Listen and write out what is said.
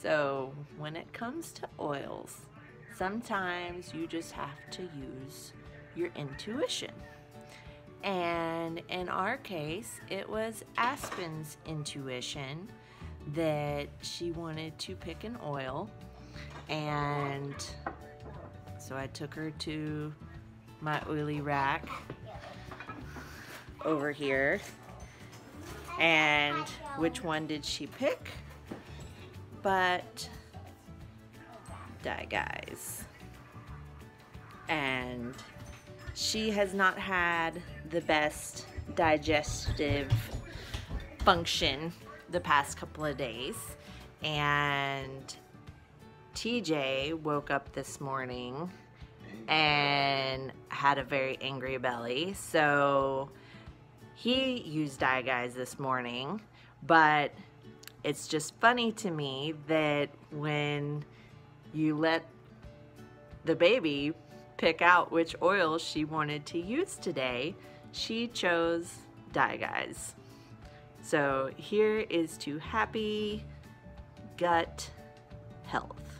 So when it comes to oils, sometimes you just have to use your intuition. And in our case, it was Aspen's intuition that she wanted to pick an oil. And so I took her to my oily rack over here. And which one did she pick? But DiGize. And she has not had the best digestive function the past couple of days. And TJ woke up this morning and had a very angry belly. So he used DiGize this morning, but it's just funny to me that when you let the baby pick out which oil she wanted to use today, she chose DiGize. So here is to happy gut health.